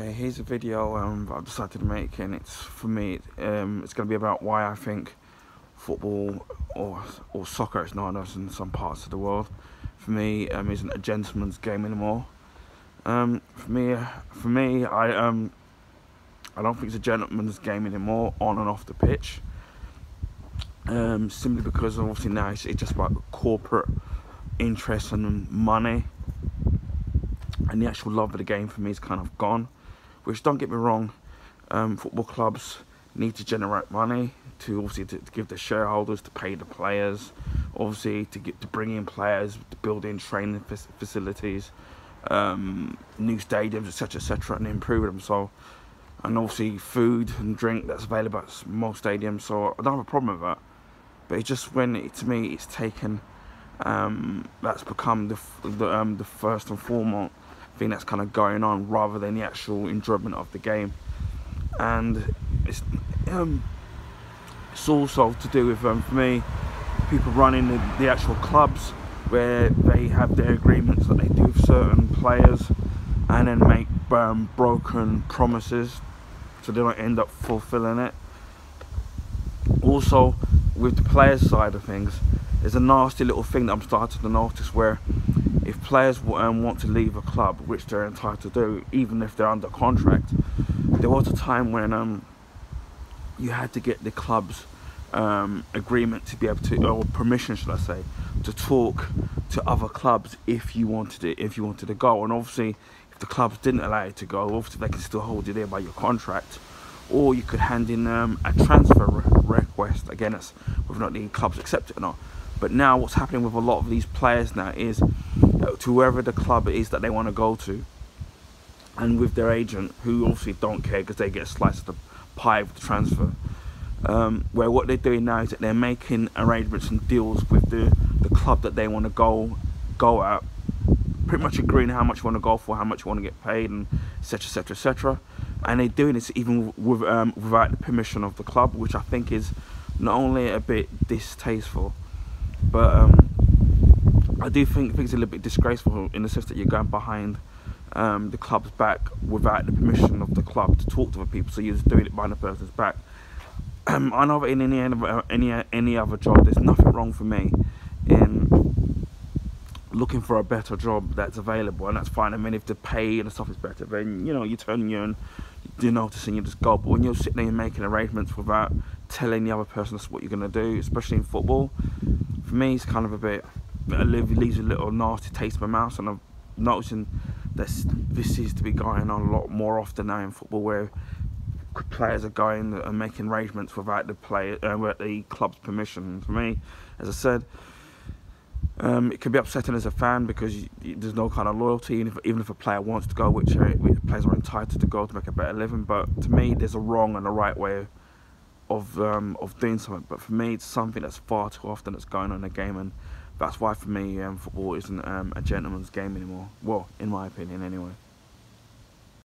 Okay, here's a video um, I've decided to make, and it's for me. Um, it's going to be about why I think football or or soccer, it's not as in some parts of the world, for me um, isn't a gentleman's game anymore. Um, for me, for me, I um, I don't think it's a gentleman's game anymore on and off the pitch. Um, simply because obviously now it's, it's just about corporate interest and money and the actual love of the game for me is kind of gone. Which don't get me wrong, um, football clubs need to generate money to obviously to, to, give the shareholders to pay the players, obviously to get to bring in players, to build in training facilities, um, new stadiums, etc., etc., and improve them. So, and obviously food and drink that's available at most stadiums. So I don't have a problem with that. But it's just when it, to me it's taken. Um, that's become the the, um, the first and foremost thing that's kind of going on rather than the actual enjoyment of the game. And it's um, it's also to do with um, for me people running the, the actual clubs where they have their agreements that they do with certain players and then make um, broken promises so they don't end up fulfilling it. Also, with the players' side of things, there's a nasty little thing that I'm starting to notice where if players um, want to leave a club, which they're entitled to do, even if they're under contract, there was a time when um, you had to get the club's um, agreement to be able to, or permission, should I say, to talk to other clubs if you wanted it, if you wanted to go. And obviously, if the clubs didn't allow you to go, obviously they can still hold you there by your contract, or you could hand in um, a transfer re request. Again, it's whether or not the clubs accept it or not. But now, what's happening with a lot of these players now is to whoever the club is that they want to go to, and with their agent, who obviously don't care because they get a slice of the pie with the transfer. Um, where what they're doing now is that they're making arrangements and deals with the, the club that they want to go go at, pretty much agreeing how much you want to go for, how much you want to get paid, and etc. etc. etc. And they're doing this even with, um, without the permission of the club, which I think is not only a bit distasteful, but um, I do think, think it's a little bit disgraceful in the sense that you're going behind um, the club's back without the permission of the club to talk to the people. So you're just doing it behind the person's back. Um, I know that in any any any other job, there's nothing wrong for me in looking for a better job that's available, and that's fine. I mean, if the pay and the stuff is better, then you know you turn your and you notice and you just go. But when you're sitting there making arrangements without telling the other person what you're going to do, especially in football, for me, it's kind of a bit it leaves a little nasty taste in my mouth, and I'm noticing this this seems to be going on a lot more often now in football, where players are going and making arrangements without the player, uh, without the club's permission. For me, as I said, um, it can be upsetting as a fan because you, you, there's no kind of loyalty, even if, even if a player wants to go, which, which players are entitled to go to make a better living. But to me, there's a wrong and a right way of um, of doing something. But for me, it's something that's far too often that's going on in the game, and that's why for me um, football isn't um, a gentleman's game anymore. Well, in my opinion, anyway.